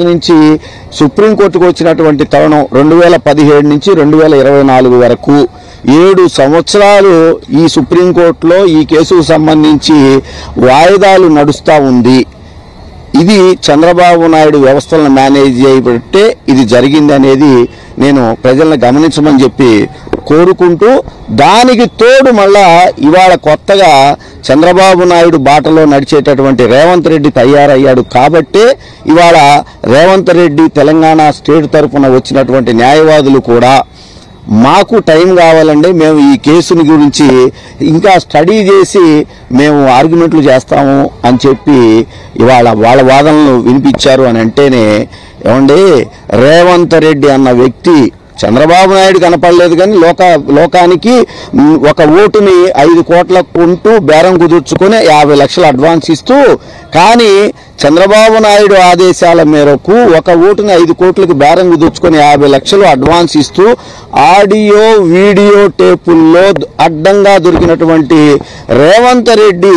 నుంచి సుప్రీంకోర్టుకు వచ్చినటువంటి తరుణం రెండు వేల పదిహేడు నుంచి రెండు వేల ఇరవై నాలుగు వరకు. ఏడు సంవత్సరాలు ఈ సుప్రీంకోర్టులో ఈ కేసుకు సంబంధించి వాయిదాలు నడుస్తూ ఉంది. ఇది చంద్రబాబు నాయుడు వ్యవస్థలను మేనేజ్ చేయబట్టే ఇది జరిగింది అనేది నేను ప్రజలను గమనించమని చెప్పి కోరుకుంటూ దానికి తోడు మళ్ళా ఇవాళ కొత్తగా చంద్రబాబు నాయుడు బాటలో నడిచేటటువంటి రేవంత్ రెడ్డి తయారయ్యాడు కాబట్టే ఇవాళ రేవంత్ రెడ్డి తెలంగాణ స్టేట్ తరఫున వచ్చినటువంటి న్యాయవాదులు కూడా మాకు టైం కావాలండి మేము ఈ కేసుని గురించి ఇంకా స్టడీ చేసి మేము ఆర్గ్యుమెంట్లు చేస్తాము అని చెప్పి ఇవాళ వాళ్ళ వాదనలు వినిపించారు అని అంటేనే ఏమండి రేవంత్ రెడ్డి అన్న వ్యక్తి చంద్రబాబు నాయుడు కనపడలేదు కానీ లోక లోకానికి ఒక ఓటుని ఐదు కోట్లకు ఉంటూ బేరం కుదుర్చుకొని యాభై లక్షలు అడ్వాన్స్ ఇస్తూ కానీ చంద్రబాబు నాయుడు ఆదేశాల మేరకు ఒక ఓటుని ఐదు కోట్లకు బేరం కుదుర్చుకొని యాభై లక్షలు అడ్వాన్స్ ఇస్తూ ఆడియో వీడియో టేపుల్లో అడ్డంగా దొరికినటువంటి రేవంత్ రెడ్డి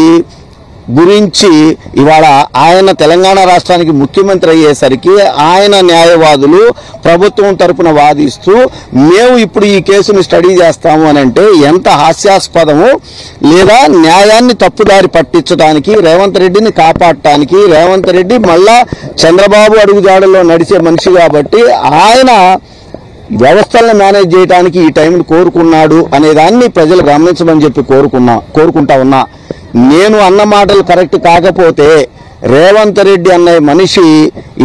గురించి ఇవాళ ఆయన తెలంగాణ రాష్ట్రానికి ముఖ్యమంత్రి అయ్యేసరికి ఆయన న్యాయవాదులు ప్రభుత్వం తరపున వాదిస్తూ మేము ఇప్పుడు ఈ కేసుని స్టడీ చేస్తాము అని అంటే ఎంత హాస్యాస్పదము లేదా న్యాయాన్ని తప్పుదారి పట్టించడానికి రేవంత్ రెడ్డిని కాపాడటానికి రేవంత్ రెడ్డి మళ్ళా చంద్రబాబు అడుగుజాడల్లో నడిచే మనిషి కాబట్టి ఆయన వ్యవస్థలను మేనేజ్ చేయడానికి ఈ టైంని కోరుకున్నాడు అనేదాన్ని ప్రజలు గమనించమని చెప్పి కోరుకున్నా కోరుకుంటా ఉన్నా. నేను అన్న మాటలు కరెక్ట్ కాకపోతే రేవంత్ రెడ్డి అనే మనిషి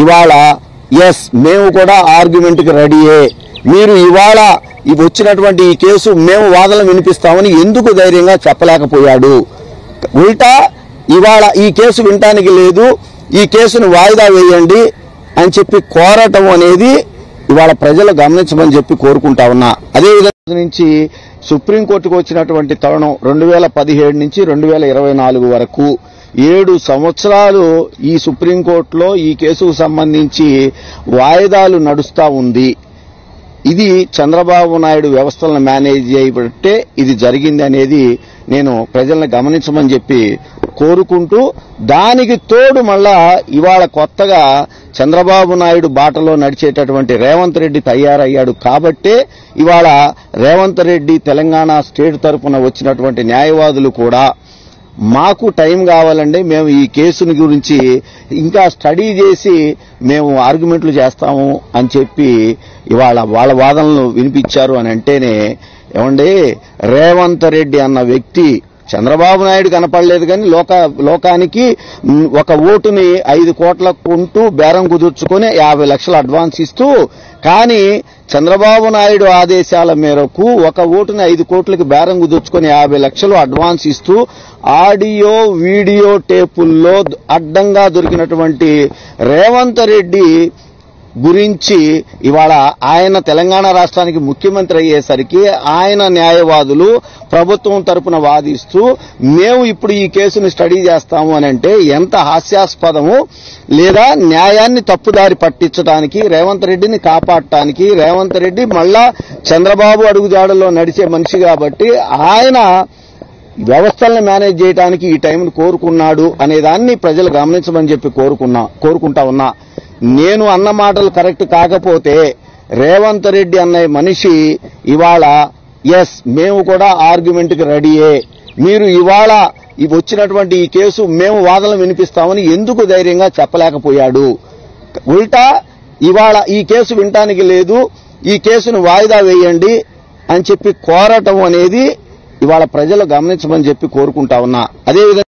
ఇవాళ ఎస్ మేము కూడా ఆర్గ్యుమెంట్కి రెడీయే. మీరు ఇవాళ వచ్చినటువంటి ఈ కేసు మేము వాదనలు వినిపిస్తామని ఎందుకు ధైర్యంగా చెప్పలేకపోయాడు? ఉల్టా ఇవాళ ఈ కేసు వినటానికి లేదు ఈ కేసును వాయిదా వేయండి అని చెప్పి కోరటం అనేది ఇవాళ ప్రజలు గమనించమని చెప్పి కోరుకుంటా ఉన్నా. అదేవిధంగా నుంచి సుప్రీంకోర్టుకు వచ్చినటువంటి తరుణం రెండు వేల పదిహేడు నుంచి రెండు వేల ఇరవై నాలుగు వరకు. ఏడు సంవత్సరాలు ఈ సుప్రీంకోర్టులో ఈ కేసుకు సంబంధించి వాయిదాలు నడుస్తా ఉంది. ఇది చంద్రబాబు నాయుడు వ్యవస్థలను మేనేజ్ చేయబట్టే ఇది జరిగింది అనేది నేను ప్రజలను గమనించమని చెప్పి కోరుకుంటూ దానికి తోడు మళ్ళా ఇవాళ కొత్తగా చంద్రబాబు నాయుడు బాటలో నడిచేటటువంటి రేవంత్ రెడ్డి తయారయ్యాడు కాబట్టే ఇవాళ రేవంత్ రెడ్డి తెలంగాణ స్టేట్ తరపున వచ్చినటువంటి న్యాయవాదులు కూడా మాకు టైం కావాలండి మేము ఈ కేసుని గురించి ఇంకా స్టడీ చేసి మేము ఆర్గ్యుమెంట్లు చేస్తాము అని చెప్పి ఇవాళ వాళ్ళ వాదనలు వినిపించారు అని అంటేనే ఏమండి రేవంత్ రెడ్డి అన్న వ్యక్తి చంద్రబాబు నాయుడు కనపడలేదు కానీ లోక లోకానికి ఒక ఓటుని ఐదు కోట్లకు కొంటూ బేరం కుదుర్చుకొని యాభై లక్షలు అడ్వాన్స్ ఇస్తూ కానీ చంద్రబాబు నాయుడు ఆదేశాల మేరకు ఒక ఓటుని ఐదు కోట్లకి బేరం కుదుర్చుకొని యాభై లక్షలు అడ్వాన్స్ ఇస్తూ ఆడియో వీడియో టేపుల్లో అడ్డంగా దొరికినటువంటి రేవంత్ రెడ్డి గురించి ఇవాళ ఆయన తెలంగాణ రాష్ట్రానికి ముఖ్యమంత్రి అయ్యేసరికి ఆయన న్యాయవాదులు ప్రభుత్వం తరపున వాదిస్తూ మేము ఇప్పుడు ఈ కేసుని స్టడీ చేస్తాము అని అంటే ఎంత హాస్యాస్పదము లేదా న్యాయాన్ని తప్పుదారి పట్టించడానికి రేవంత్ రెడ్డిని కాపాడటానికి రేవంత్ రెడ్డి మళ్ళా చంద్రబాబు అడుగుజాడల్లో నడిచే మనిషి కాబట్టి ఆయన వ్యవస్థలను మేనేజ్ చేయడానికి ఈ టైంను కోరుకున్నాడు అనేదాన్ని ప్రజలు గమనించమని చెప్పి కోరుకున్నా కోరుకుంటా ఉన్నా. నేను అన్న మాటలు కరెక్ట్ కాకపోతే రేవంత్ రెడ్డి అనే మనిషి ఇవాళ ఎస్ మేము కూడా ఆర్గ్యుమెంట్కి రెడీయే. మీరు ఇవాళ వచ్చినటువంటి ఈ కేసు మేము వాదనలు వినిపిస్తామని ఎందుకు ధైర్యంగా చెప్పలేకపోయాడు? ఉల్టా ఇవాళ ఈ కేసు వినటానికి లేదు ఈ కేసును వాయిదా వేయండి అని చెప్పి కోరటం అనేది ఇవాళ ప్రజలు గమనించమని చెప్పి కోరుకుంటా ఉన్నా. అదేవిధంగా